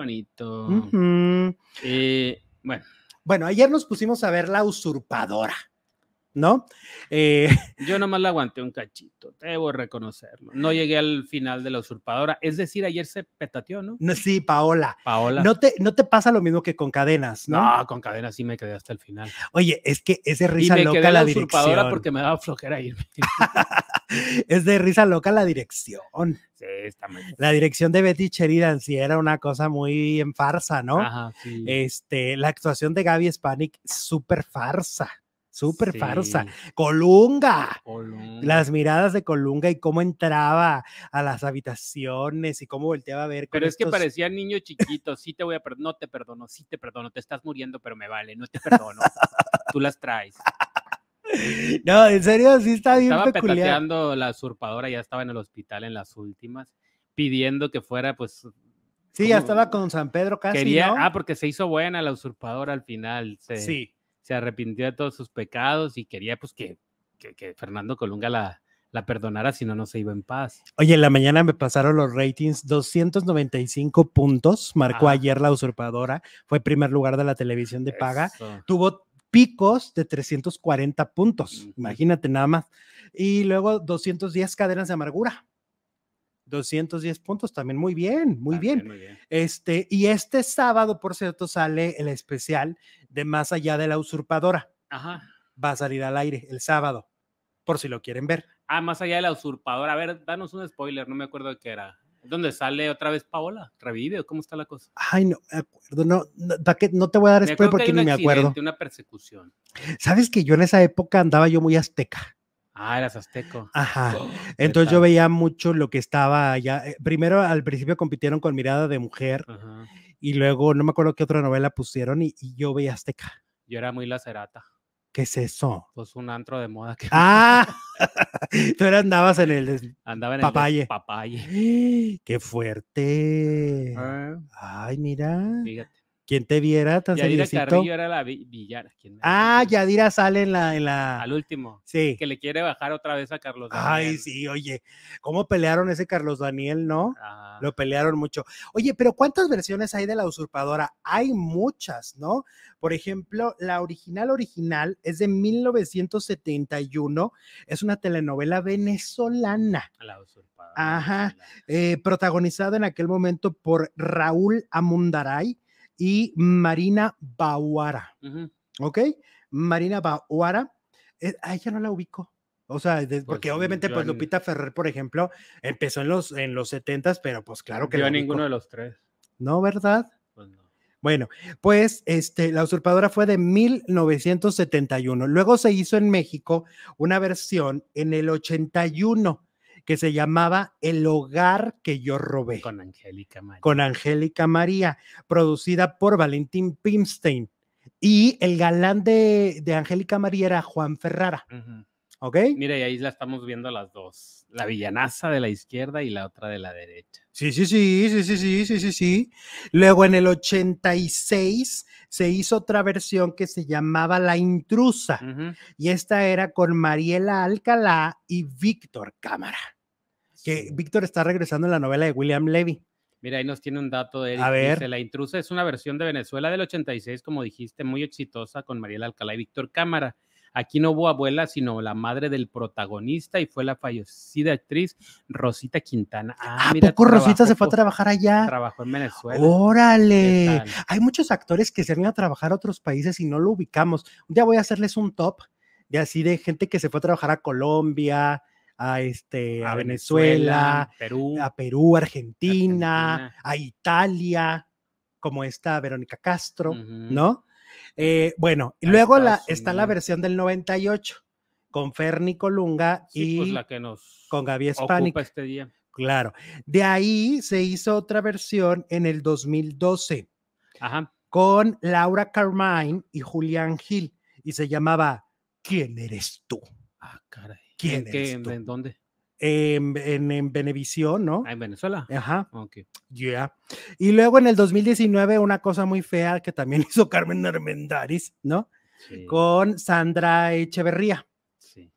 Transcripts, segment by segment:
bonito. Eh, bueno, Bueno, ayer nos pusimos a ver La Usurpadora, ¿no? Eh, yo nomás la aguanté un cachito, debo reconocerlo. No llegué al final de la usurpadora. Es decir, ayer se petateó, ¿no? no, sí, Paola. Paola. No te, no te pasa lo mismo que con cadenas, ¿no? No, con cadena sí me quedé hasta el final. Oye, es que es de Y risa me loca quedé la la usurpadora dirección. porque me daba flojera irme. Es de risa loca la dirección. sí, está muy La dirección de Betty Sheridan sí era una cosa muy en farsa, ¿no? Ajá, sí. Este, la actuación de Gaby Spanik, súper farsa, súper farsa. Colunga. Colunga. Las miradas de Colunga y cómo entraba a las habitaciones y cómo volteaba a ver. Pero es que parecía niño chiquito, sí te voy a perdonar, no te perdono, sí te perdono, te estás muriendo, pero me vale, no te perdono. Tú las traes. No, en serio, sí está bien Estaba peculiar. petateando la usurpadora, ya estaba en el hospital en las últimas, pidiendo que fuera, pues, Sí, ya estaba con San Pedro casi, quería, ¿no? ah, porque se hizo buena la usurpadora al final, se, sí. se arrepintió de todos sus pecados y quería, pues, que, que, que Fernando Colunga la, la perdonara, si no, no se iba en paz. Oye, en la mañana me pasaron los ratings, 295 puntos, marcó ayer la usurpadora, fue primer lugar de la televisión de paga, Eso. tuvo picos de 340 puntos, imagínate nada más, y luego 210 cadenas de amargura, 210 puntos, también muy bien, muy bien. Muy bien. Este, y este sábado, por cierto, sale el especial de Más allá de la usurpadora, Ajá. va a salir al aire el sábado, por si lo quieren ver. Ah, más allá de la usurpadora. A ver, danos un spoiler, no me acuerdo de qué era. ¿Dónde sale otra vez Paola? ¿Revive o cómo está la cosa? Ay, no me acuerdo, no, no, no te voy a dar spoiler porque ni me acuerdo. Una persecución. Sabes que yo en esa época andaba yo muy azteca. Ah, eras azteco. Ajá. Oh, ¿qué Entonces yo veía mucho lo que estaba allá. eh, Primero al principio compitieron con Mirada de Mujer Ajá. y luego no me acuerdo qué otra novela pusieron y, y yo veía azteca. Yo era muy lacerata. ¿Qué es eso? Pues un antro de moda que Ah, tú eras- andabas en el des- andaba en Papaye. el papaye. ¡Qué fuerte! Ah, Ay, mira. fíjate. ¿Quién te viera tan Yadira seriecito? Carrillo era la vi- villana. ¿quién era? Ah, Yadira sale en la, en la. Al último. Sí. Que le quiere bajar otra vez a Carlos. Ay, Daniel. sí, oye, ¿cómo pelearon ese Carlos Daniel, no? Ah, Lo pelearon mucho. Oye, pero ¿cuántas versiones hay de la usurpadora? Hay muchas, ¿no? Por ejemplo, la original original es de 1971, es una telenovela venezolana, la usurpadora. Ajá. eh, protagonizada en aquel momento por Raúl Amundaray y Marina Bauara. ¿ok? Marina Bauara, eh, a ella no la ubico. O sea, de- porque Pues, obviamente, pues en- Lupita Ferrer, por ejemplo, empezó en los, en los 70s, pero pues claro que Yo ubico. ninguno de los tres. No, ¿verdad? Pues no. Bueno, pues este, La Usurpadora fue de 1971. Luego se hizo en México una versión en el 81 que se llamaba El hogar que yo robé Con Angélica María. con Angélica María, producida por Valentín Pimstein. Y el galán de, de Angélica María era Juan Ferrara. ¿ok? Mira, y ahí la estamos viendo las dos. La villanaza de la izquierda y la otra de la derecha. Sí, sí, sí, sí, sí, sí, sí, sí, sí. Luego en el 86 se hizo otra versión que se llamaba La Intrusa. Y esta era con Mariela Alcalá y Víctor Cámara. Que. Víctor está regresando en la novela de William Levy. Mira, ahí nos tiene un dato de Eric. A ver. Dice, la intrusa es una versión de Venezuela del 86, como dijiste, muy exitosa con Mariela Alcalá y Víctor Cámara. Aquí no hubo abuela, sino la madre del protagonista y fue la fallecida actriz Rosita Quintana. Ah, ¿A mira, poco Rosita se fue a trabajar allá? Trabajó en Venezuela. Órale. Hay muchos actores que se ido a trabajar a otros países y no lo ubicamos. Un día voy a hacerles un top de así de gente que se fue a trabajar a Colombia, a este, a, Venezuela, Perú. a Perú, Argentina, Argentina. a Italia, como esta Verónica Castro. ¿no? Eh, bueno, y luego la, está la versión del 98 con Ferni Colunga Sí, y pues la que nos con Gaby ocupa este día. Claro. De ahí se hizo otra versión en el 2012 Ajá. con Laura Carmine y Julián Gil y se llamaba ¿Quién eres tú? Ah, caray. ¿Quién ¿En, qué- eres en- tú? en dónde? En, en, en Venevisión, ¿no? Ah, en Venezuela. Ajá, Ok. ya. Y luego en el 2019 una cosa muy fea que también hizo Carmen Armendáriz, ¿no? Sí, Con Sandra Echeverría. sí.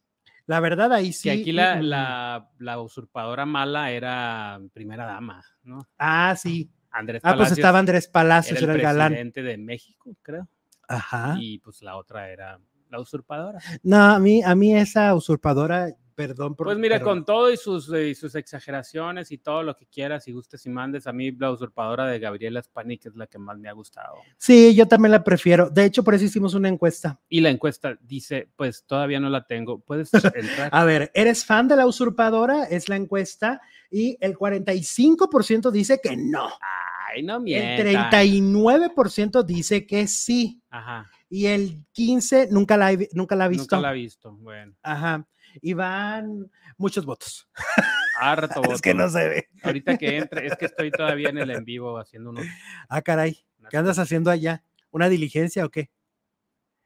La verdad ahí sí. Que aquí la, mm, la, la usurpadora mala era primera dama, ¿no? Ah, sí. Andrés Ah, pues Palacios estaba Andrés Palacios, era era el el galán. presidente de México, creo. Ajá. Y pues la otra era la usurpadora. No, a mí, a mí esa usurpadora, perdón por Pues mira, pero- con todo y sus, eh, y sus exageraciones y todo lo que quieras y gustes y mandes, a mí la usurpadora de Gabriela Spanik es la que más me ha gustado. Sí, yo también la prefiero. De hecho, por eso hicimos una encuesta. Y la encuesta dice, pues todavía no la tengo. Puedes entrar. A ver, ¿eres fan de la usurpadora? Es la encuesta. Y el 45% dice que no. Ay, no El mientas. 39% dice que sí. Ajá, Y el 15% nunca la, he- nunca la ha visto. nunca la he visto. Bueno, Ajá. Y van muchos votos. ah, rato Es que voto. no se ve. Ahorita que entre, es que estoy todavía en el en vivo haciendo unos. Ah, caray. ¿Qué andas haciendo allá? ¿Una diligencia o qué?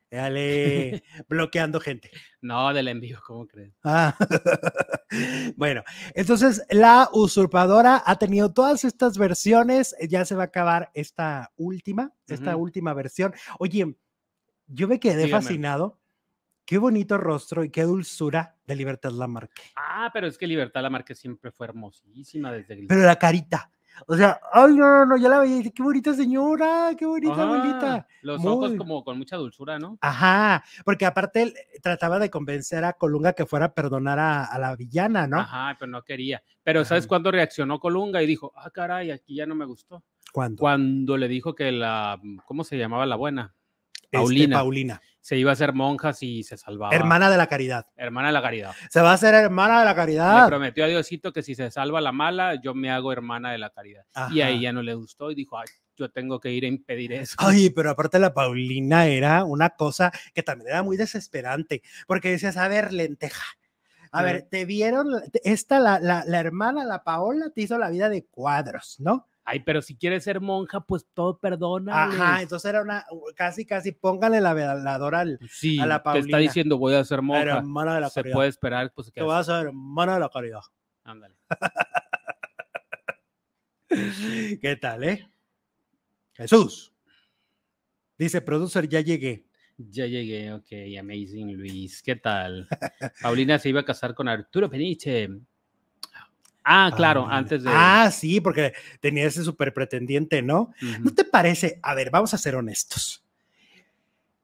Dale, bloqueando gente. No, del en vivo, ¿cómo crees? Ah. bueno, entonces la usurpadora ha tenido todas estas versiones. Ya se va a acabar esta última, esta última versión. Oye, yo me quedé Dígame. fascinado. Qué bonito rostro y qué dulzura de Libertad Lamarque. Ah, pero es que Libertad Lamarque siempre fue hermosísima desde el Pero la carita. O sea, ay, no, no, no, ya la veía y dije, qué bonita señora, qué bonita Ajá, abuelita. Los ojos Muy. como con mucha dulzura, ¿no? Ajá, porque aparte él trataba de convencer a Colunga que fuera a perdonar a, a la villana, ¿no? Ajá, pero no quería. Pero ¿sabes Ajá. cuándo reaccionó Colunga y dijo, ah, caray, aquí ya no me gustó? ¿Cuándo? Cuando le dijo que la, ¿cómo se llamaba la buena? Este, Paulina. Se iba a hacer monja si se salvaba. hermana de la caridad. Hermana de la caridad. Se va a hacer hermana de la Le caridad. prometió a Diosito que si se salva la mala, yo me hago hermana de la caridad. Y a ella no le gustó y dijo, ay, yo tengo que ir a impedir eso. Ay, pero aparte la Paulina era una cosa que también era muy desesperante, porque decías, a ver, lenteja. A ver, te vieron, esta, la, la, la hermana, la Paola, te hizo la vida de cuadros, ¿no? Ay, pero si quieres ser monja, pues todo perdona. Ajá, entonces era una, casi, casi, póngale la veladora al Sí, a la te está Paulina. diciendo voy a ser la monja. hermana de la Se caridad. puede esperar, pues Te vas a ser hermana de la caridad. Ándale. ¿Qué tal, eh? Jesús. Dice, producer, ya llegué. Ya llegué, ok, amazing Luis. ¿Qué tal? Paulina se iba a casar con Arturo Peniche. Ah, claro, Paulina. antes de. Ah, sí, porque tenía ese super pretendiente, ¿no? ¿No te parece? A ver, vamos a ser honestos.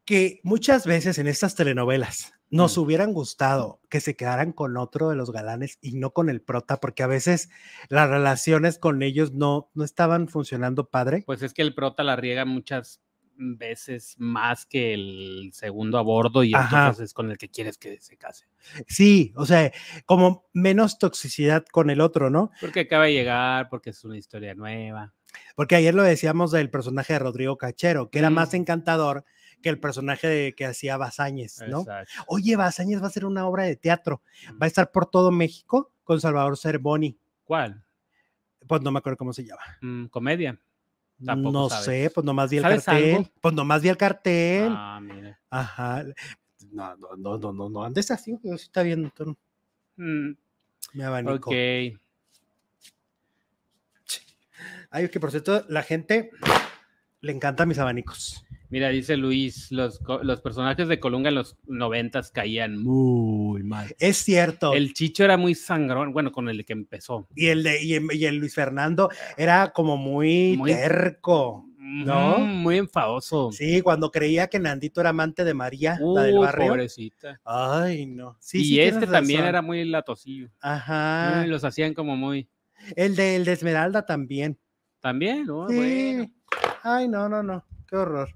Que muchas veces en estas telenovelas nos hubieran gustado que se quedaran con otro de los galanes y no con el prota, porque a veces las relaciones con ellos no, no estaban funcionando padre. Pues es que el prota la riega muchas veces más que el segundo a bordo y Ajá. entonces es con el que quieres que se case. Sí, o sea, como menos toxicidad con el otro, ¿no? Porque acaba de llegar, porque es una historia nueva. Porque ayer lo decíamos del personaje de Rodrigo Cachero, que era más encantador que el personaje de- que hacía Bazáñez, ¿no? Exacto. Oye, Bazáñez va a hacer una obra de teatro, va a estar por todo México con Salvador Cervoni. ¿Cuál? Pues no me acuerdo cómo se llama. Mm, comedia. Tampoco no sabes. sé, pues nomás vi el ¿Sabes cartel. algo? Pues nomás vi el cartel. Ah, mira. Ajá. No, no, no, no, no, no andes así, yo sí está viendo tú, Mm, mi abanico. ok. Ay, que por cierto, la gente le encanta mis abanicos. Mira, dice Luis, los, los personajes de Colunga en los noventas caían muy mal. Es cierto. El Chicho era muy sangrón, bueno, con el que empezó. y el de y el, y el Luis Fernando era como muy, Muy- terco. ¿No? Muy enfadoso. Sí, cuando creía que Nandito era amante de María, Uh, la del barrio. pobrecita. Ay, no. Sí, y sí, este también razón. era muy latosillo. Ajá. Los hacían como muy. El de, el de Esmeralda también. También, ¿no? Sí. Bueno. Ay, no, no, no. Qué horror.